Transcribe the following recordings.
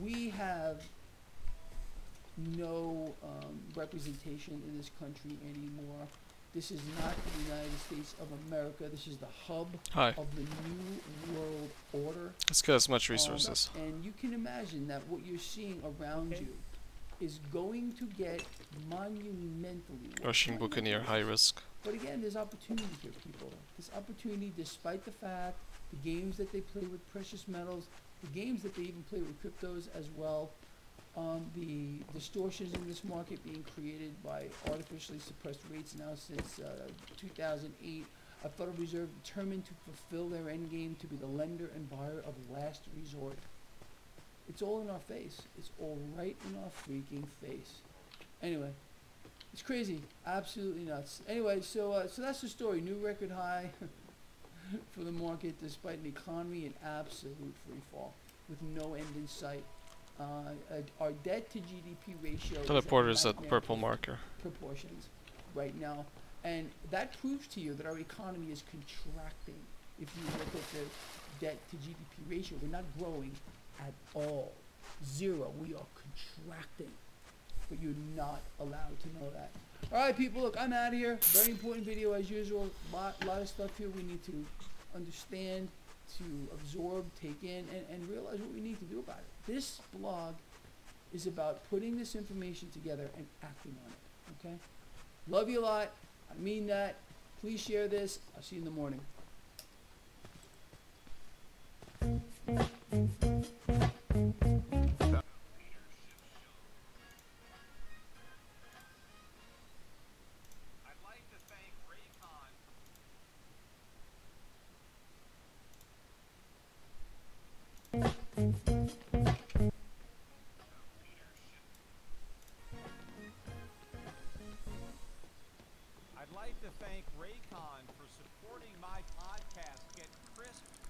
we have no um, representation in this country anymore. This is not the United States of America. This is the hub Hi. of the new world order. It's got as much Um, resources. and you can imagine that what you're seeing around Okay. you is going to get monumentally worse. Rushing Buccaneer, high risk. But again, there's opportunity here, people. There's opportunity despite the fact the games that they play with precious metals, the games that they even play with cryptos as well, um, the distortions in this market being created by artificially suppressed rates now since uh, 2008. A Federal Reserve determined to fulfill their end game to be the lender and buyer of last resort. It's all in our face. It's all right in our freaking face. Anyway, it's crazy, absolutely nuts. Anyway, so uh, so that's the story. New record high for the market, despite an economy in absolute free fall, with no end in sight. Uh, uh, our debt to GDP ratio. is at nightmare purple marker. proportions right now, and that proves to you that our economy is contracting. If you look at the debt to GDP ratio, we're not growing at all. Zero. We are contracting. But you're not allowed to know that. All right, people. Look, I'm out of here. Very important video as usual. Lot, lot of stuff here we need to understand, to absorb, take in, and, and realize what we need to do about it. This blog is about putting this information together and acting on it. Okay? Love you a lot. I mean that. Please share this. I'll see you in the morning.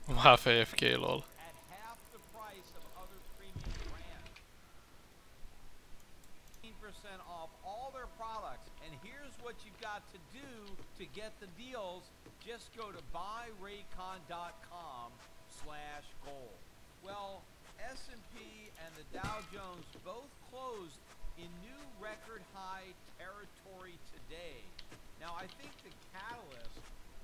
I'm half AFK lol. at half the price of other premium brands. 15% off all their products. And here's what you've got to do to get the deals. Just go to buyraycon.com slash gold. Well, S&P and the Dow Jones both closed in new record high territory today. Now, I think the catalyst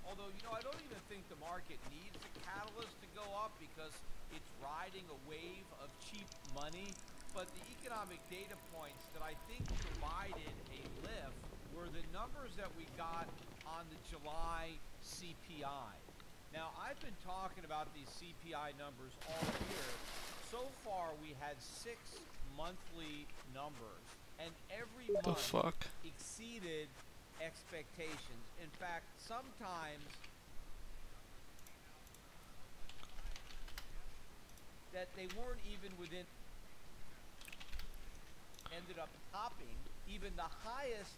Although, you know, I don't even think the market needs a catalyst to go up because it's riding a wave of cheap money. But the economic data points that I think provided a lift were the numbers that we got on the July CPI. Now, I've been talking about these CPI numbers all year. So far, we had six monthly numbers, and every The month fuck? exceeded expectations. In fact, sometimes that they weren't even within ended up topping even the highest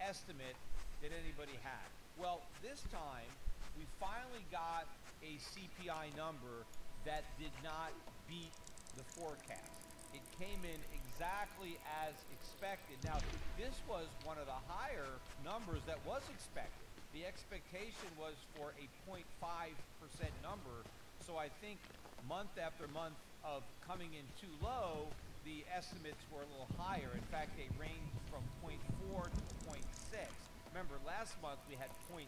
estimate that anybody had. Well, this time we finally got a CPI number that did not beat the forecast. It came in exactly as expected. Now, this was one of the higher numbers that was expected. The expectation was for a 0.5% number. So I think month after month of coming in too low, the estimates were a little higher. In fact, they ranged from 0.4 to 0.6. Remember, last month we had 0.9.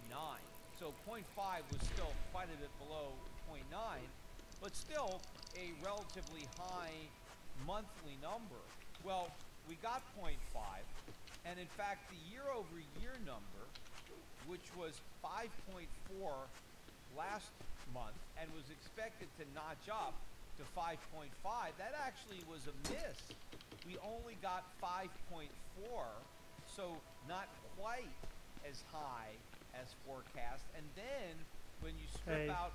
So 0.5 was still quite a bit below 0.9, but still a relatively high monthly number. Well, we got 0.5, and in fact, the year-over-year number, which was 5.4 last month and was expected to notch up to 5.5, that actually was a miss. We only got 5.4, so not quite as high as forecast. And then when you strip Hey. out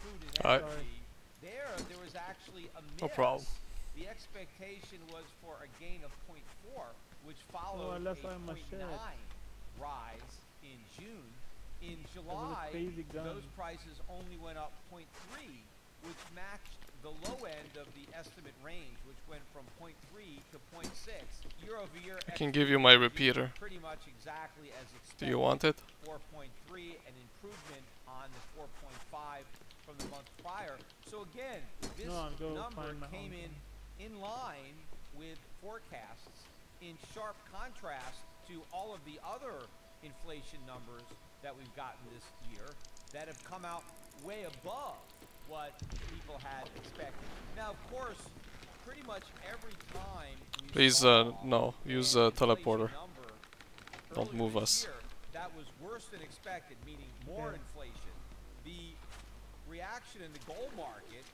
food and Alright. energy, there there was actually a miss. No problem. The expectation was for a gain of 0.4, which followed left a eye 0.9 rise in June. In July, those prices only went up 0.3, which matched the low end of the estimate range, which went from 0.3 to 0.6. Year over year, I can give you my repeater. Pretty much exactly as Do you want it? 4.3, an improvement on the 4.5 from the month prior. So again, this No, number came own in in line with forecasts, in sharp contrast to all of the other inflation numbers that we've gotten this year that have come out way above what people had expected. Now, of course, pretty much every time Please, uh, no, use a inflation teleporter. Don't move us. year that was worse than expected, meaning more Yeah. inflation. The reaction in the gold market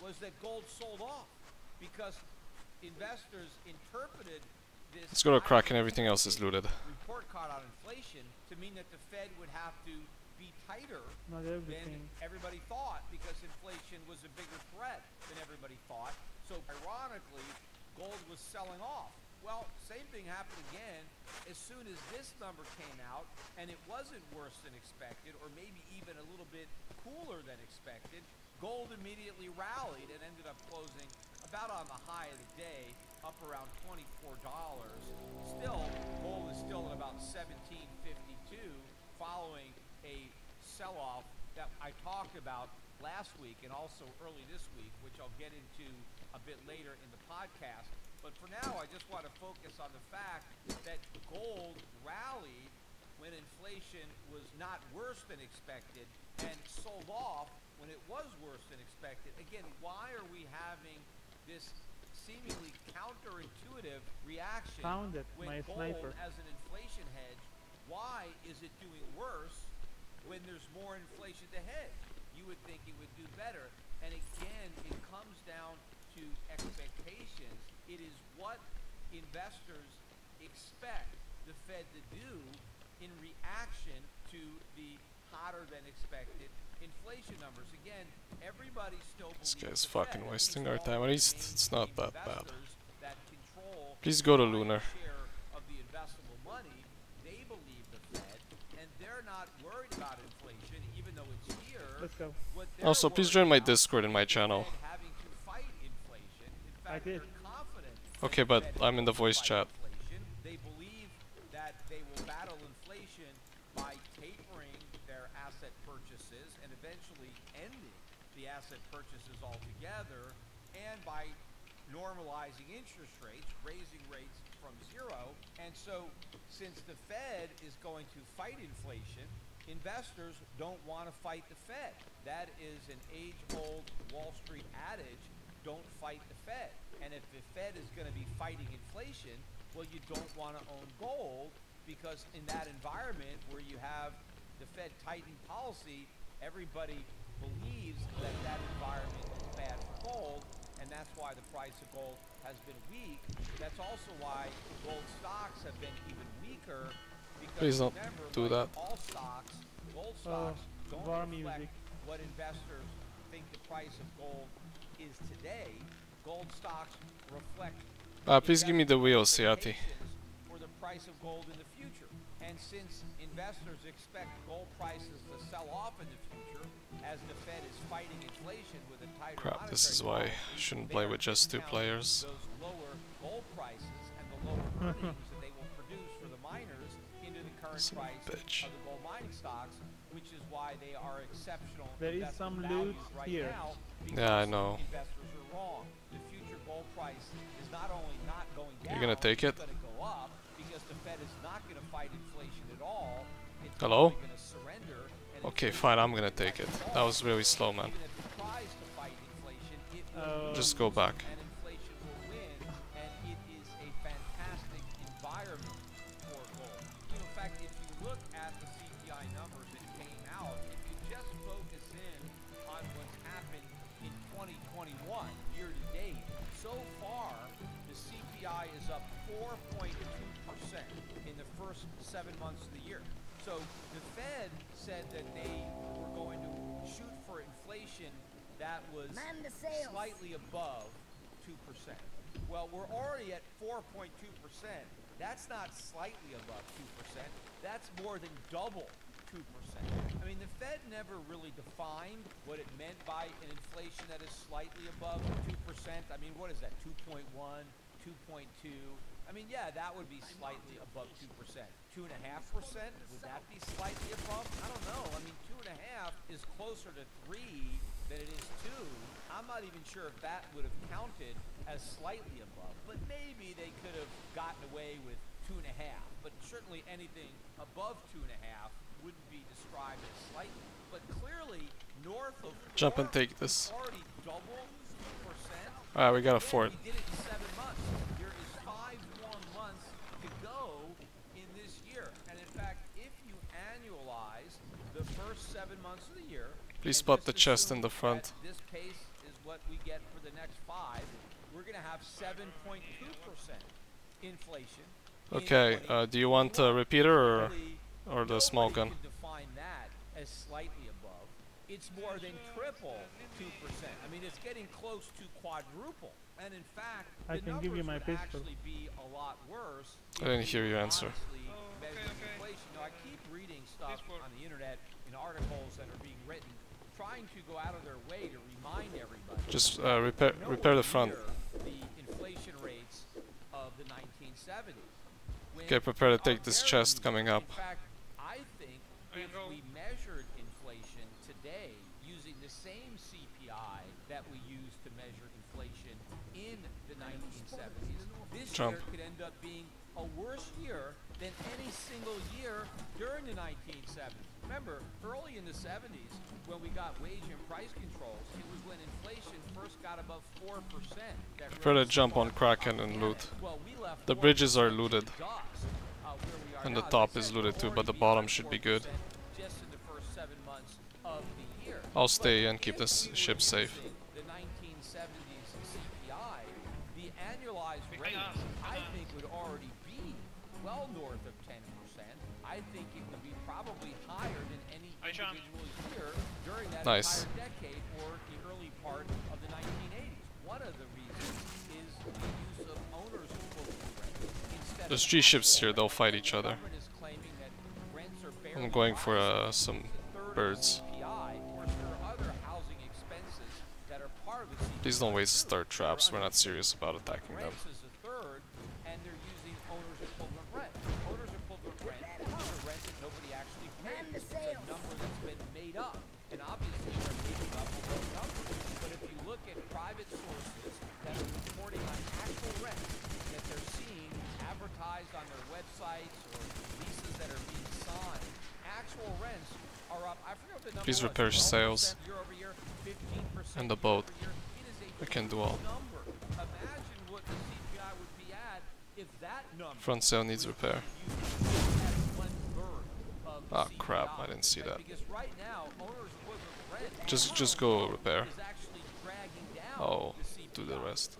was that gold sold off because investors interpreted this Let's go to crack and everything else is looted. report card on inflation to mean that the Fed would have to be tighter Not than everything. everybody thought because inflation was a bigger threat than everybody thought. So ironically, gold was selling off. Well, same thing happened again as soon as this number came out and it wasn't worse than expected or maybe even a little bit cooler than expected. Gold immediately rallied and ended up closing about on the high of the day, up around $24. Still, gold is still at about 1752 following a sell-off that I talked about last week and also early this week, which I'll get into a bit later in the podcast. But for now, I just want to focus on the fact that gold rallied when inflation was not worse than expected and sold off when it was worse than expected. Again, why are we having this seemingly counterintuitive reaction Found it, when my gold sniper. as an inflation hedge? Why is it doing worse when there's more inflation to hedge? You would think it would do better. And again, it comes down to expectations. It is what investors expect the Fed to do in reaction to the hotter than expected inflation numbers. Again, everybody still This believes guy's fucking Fed, wasting our time. At least it's not that bad. that Please go to the Lunar. share of the investable money, they believe the Fed, and they're not worried about inflation, even though it's here. Let's go. Also, please join my Discord and my channel. Fed to fight. In fact, did. they're confident that Okay, but I'm in the voice chat. Inflation. They believe that they will battle inflation by tapering their asset purchases and eventually ending the asset purchases altogether, and by normalizing interest rates, raising rates from zero. And so, since the Fed is going to fight inflation, investors don't want to fight the Fed. That is an age-old Wall Street adage, don't fight the Fed. And if the Fed is going to be fighting inflation, well, you don't want to own gold because in that environment where you have the Fed tighten policy, everybody believes that that environment is bad for gold, and that's why the price of gold has been weak. That's also why gold stocks have been even weaker because Please don't remember, do like that. all stocks, gold Oh, stocks don't bar reflect music. what investors think the price of gold is today. Gold stocks reflect Ah, please give me the investors' wheels, Seati. for the price of gold in the future. And since investors expect gold prices to sell off in the future, as the Fed is fighting inflation with a tighter Crap, this is why I shouldn't play with just two players. Those lower gold prices and the lower earnings that they will produce for the miners into the current Son price bitch. of the gold mining stocks, which is why they are exceptional. There is some loot right here. now Yeah, I know. Investors are wrong. The future gold price is not only not going down, You're gonna take it? it's going to go up because the Fed is not going to fight inflation at all. It's Hello? going to surrender. and Okay, fine, I'm gonna take it. That was really slow, man. Even if it tries to fight inflation, it will Uh, Just go back. CPI is up 4.2 percent in the first seven months of the year. So the Fed said that they were going to shoot for inflation that was Man the sails. slightly above 2%. Well, we're already at 4.2%. That's not slightly above 2%. That's more than double 2%. I mean, the Fed never really defined what it meant by an inflation that is slightly above 2%. I mean, what is that? 2.1, 2.2? I mean, yeah, that would be slightly above 2%. 2.5%? Would that be slightly above? I don't know. I mean, 2.5 is closer to 3 than it is two, I'm not even sure if that would have counted as slightly above. But maybe they could have gotten away with two and a half. But certainly anything above two and a half wouldn't be described as slightly. But clearly, north of Jump and take this. already double percent. Alright, we got a fort. We did it in seven months. There is five more months to go in this year. And in fact, if you annualize the first seven months of the year, Please spot the chest in the front. This pace is what we get for the next five. We're going to have 7.2% inflation. in Okay, uh, do you want a repeater or, or the small gun? It's more than triple two percent. I mean, it's getting close to quadruple. And in fact, I the can give you numbers my would pistol. actually be a lot worse. I didn't hear your answer. Oh, okay, okay. Now, I keep reading stuff on the internet in articles that are being written, trying to go out of their way to remind everybody. Just uh, repair nowhere repair the front. near The inflation rates of the 1970s. Okay, prepare to take this chest coming in up. Same CPI that we used to measure inflation in the 1970s, this Jump. year could end up being a worse year than any single year during the 1970s. Remember, early in the 70s, when we got wage and price controls, it was when inflation first got above 4%. That Prepare to jump on Kraken and loot. Well, we left The bridges are looted. uh, where we are And the top is looted too, but the bottom should be good. Just in the first seven months of the. I'll stay and keep this ship safe. using The 1970s CPI, the annualized Big rate, ass, big I ass. think, would already be well north of 10%. I think it would be probably higher than any Hi, Sean. individual year during that Nice. decade or the early part of the 1980s. One of the reasons is the use of owners equivalent There's three ships here, they'll fight each other. I'm going for uh, some birds. Please don't waste too. start traps. We're not serious about attacking them. Rents is a third, and they're using owner's equivalent rent. Owner's equivalent rent is a rent that nobody actually pays. It's a number that's been made up, and obviously they're making up a low number. But if you look at private sources that are reporting on actual rent that they're seeing advertised on their websites or leases that are being signed, actual rents are up. I forget what the number Please repair 12% sails. year over year, 15% And the boat. I can do all. Front sail needs repair. Ah, crap, I didn't see that. Just just go repair. Oh, do the rest.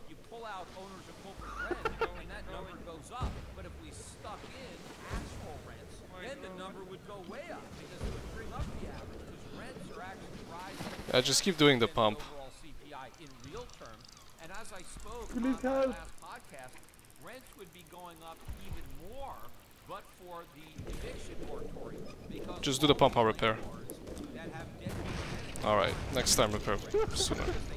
Yeah, just keep doing the pump. overall CPI in real terms. And as I spoke Please on my help. last podcast, rents would be going up even more, but for the eviction moratorium. Because Just do the pump, I'll repair. landlords that have deadbeat tenants Alright, next time repair sooner. because they